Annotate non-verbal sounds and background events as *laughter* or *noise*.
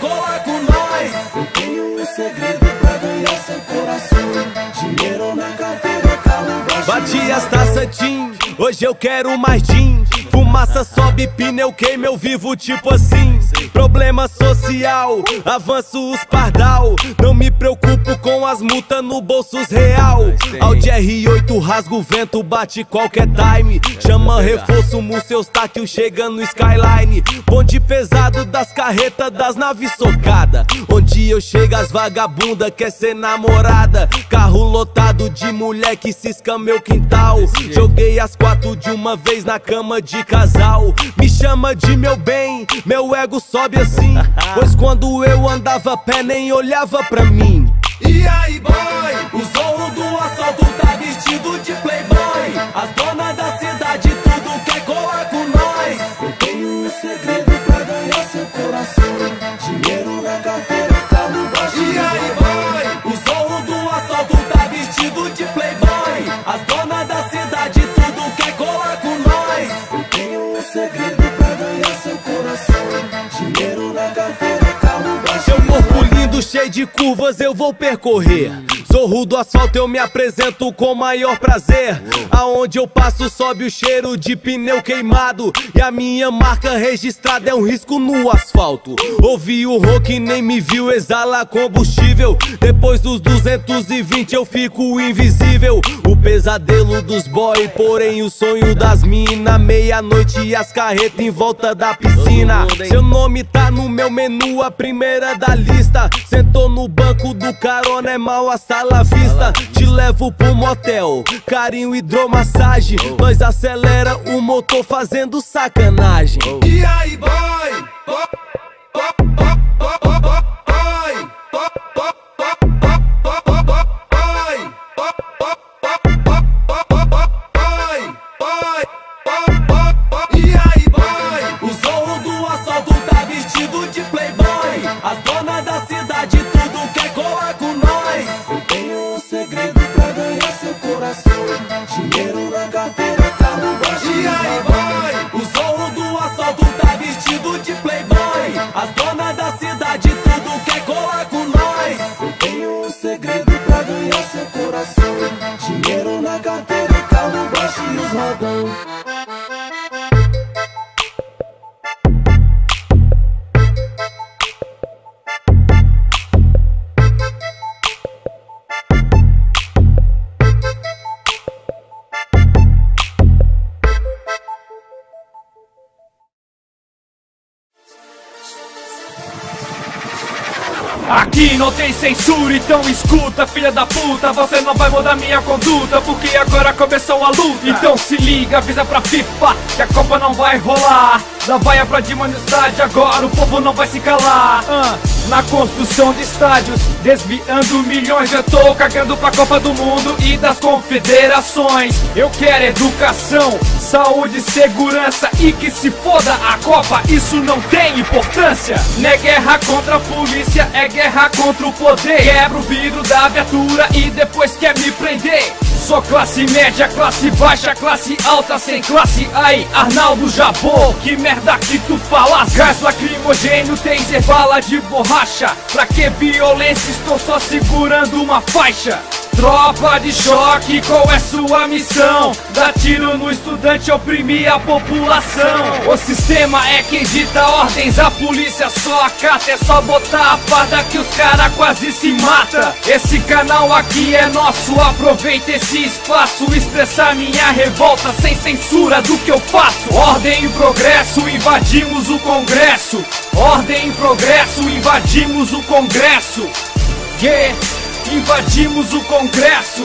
cola com nós. Eu tenho um segredo pra ganhar seu coração. Dinheiro na carteira, carro Bati as taças Tim, hoje eu quero mais Tim. Fumaça sobe, pneu queima, eu vivo tipo assim. Problema só social, avanço os pardal. Não me preocupo com as multas no bolsos real. Audi R8 rasga o vento, bate qualquer time. Chama reforço, seu tátil chega no skyline. Bonde pesado das carretas das naves socada. Onde eu chego, as vagabunda quer ser namorada. Carro lotado de mulher que cisca meu quintal. Joguei as quatro de uma vez na cama de casal. Me chama de meu bem, meu ego sobe assim. *laughs* Pois quando eu andava a pé, nem olhava pra mim. E aí, boy? O zorro do assalto tá vestido de playboy. As donas da cidade Dinheiro na carteira, carro. Seu corpo lindo, cheio de curvas, eu vou percorrer. Zorro do asfalto, eu me apresento com maior prazer. Aonde eu passo, sobe o cheiro de pneu queimado. E a minha marca registrada é um risco no asfalto. Ouvi o rock, nem me viu, exala combustível. Depois dos 220 eu fico invisível. O pesadelo dos boy, porém o sonho das mina. Meia-noite e as carretas em volta da piscina. Seu nome tá no meu menu, a primeira da lista. Sentou no banco do carona, é mal a sala vista. Te levo pro motel, carinho, hidromassagem. Nós acelera o motor fazendo sacanagem. E aí? Boy, As donas da cidade tudo quer colar com nós. Eu tenho um segredo pra ganhar seu coração. Dinheiro na carteira, carro baixo e os rodão. Ah, Aqui não tem censura, então escuta, filha da puta. Você não vai mudar minha conduta, porque agora começou a luta. Então se liga, avisa pra FIFA que a Copa não vai rolar. Da vaia pra Dima no estádio, agora o povo não vai se calar. Ah, na construção de estádios, desviando milhões. Eu tô cagando pra Copa do Mundo e das confederações. Eu quero educação, saúde, segurança e que se foda a Copa. Isso não tem importância. Não é guerra contra a polícia, é guerra contra o poder. Quebra o vidro da viatura e depois quer me prender. Sou classe média, classe baixa, classe alta, sem classe. Aí, Arnaldo Jabô, que merda que tu falas Gás lacrimogênio, taser, bala de borracha. Pra que violência, estou só segurando uma faixa Tropa de choque, qual é sua missão? Dá tiro no estudante, oprimir a população. O sistema é quem dita ordens, a polícia só acata. É só botar a farda que os cara quase se mata. Esse canal aqui é nosso, aproveita esse espaço. Expressar minha revolta sem censura do que eu faço. Ordem e progresso, invadimos o congresso. Ordem e progresso, invadimos o congresso. Yeah, Invadimos o Congresso.